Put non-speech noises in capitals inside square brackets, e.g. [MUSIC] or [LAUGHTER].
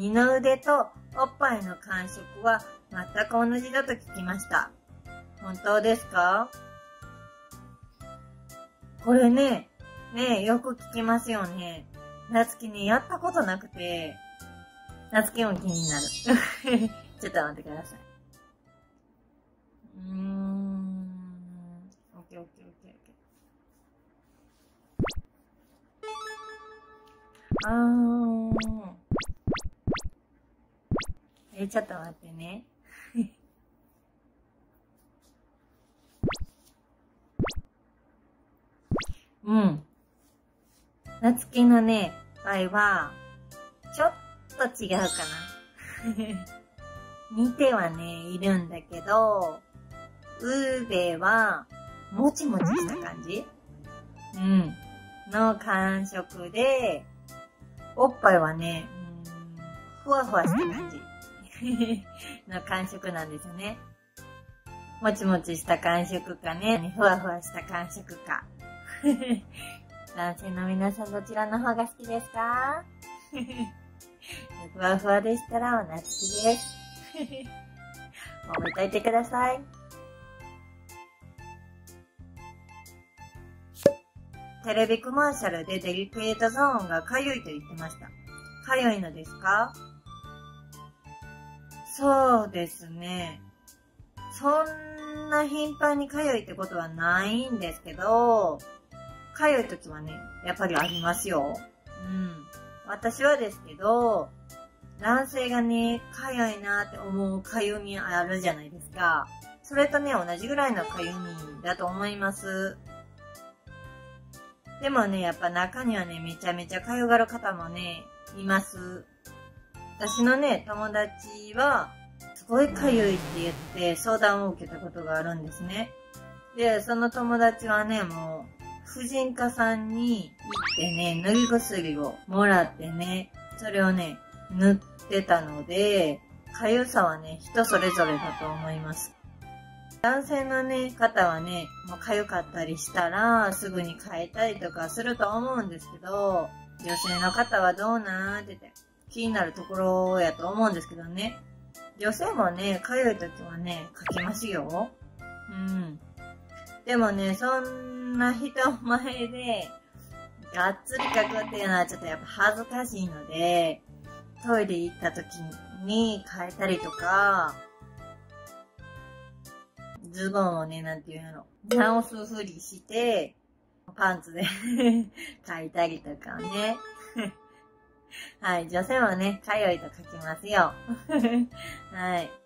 二の腕とおっぱいの感触は全く同じだと聞きました。本当ですか？これね、ねよく聞きますよね。なつきね、やったことなくて、なつきも気になる。[LAUGHS] ちょっと待ってください。うーん。オッケーオッケーオッケーオッケー。あー。え、ちょっと待ってね。[LAUGHS] うん。夏希のね、場合は、ちょっと違うかな。[LAUGHS] 似てはね、いるんだけど、うべは、もちもちした感じ？うん。の感触で、おっぱいはね、ふわふわした感じ。の感触なんですよね。もちもちした感触かね、ふわふわした感触か。[LAUGHS] 男性の皆さんどちらの方が好きですか？[LAUGHS] ふわふわでしたら同じです。[LAUGHS] 覚えといてください。テレビコマーシャルでデリケートゾーンがかゆいと言ってました。かゆいのですか？そうですね。そんな頻繁にかゆいってことはないんですけど、かゆい時はね、やっぱりありますよ。うん。私はですけど、男性がね、かゆいなって思うかゆみあるじゃないですか。それとね、同じぐらいのかゆみだと思います。でもね、やっぱ中にはね、めちゃめちゃかゆがる方もね、います。私のね、友達は、すごいかゆいって言って相談を受けたことがあるんですね。で、その友達はね、もう、婦人科さんに行ってね、塗り薬をもらってね、それをね、塗ってたので、かゆさはね、人それぞれだと思います。男性のね、方はね、もう痒かったりしたら、すぐに変えたりとかすると思うんですけど、女性の方はどうなーってて、気になるところやと思うんですけどね。女性もね、かゆい時はね、かきますよ。うん。でもね、そんな人前で、がっつりかくっていうのはちょっとやっぱ恥ずかしいので、トイレ行った時に変えたりとか、ズボンをね、なんていうの、直すふりして、パンツで [LAUGHS] 書いたりとかね。はい、女性もね、かよいと書きますよ。[LAUGHS] はい。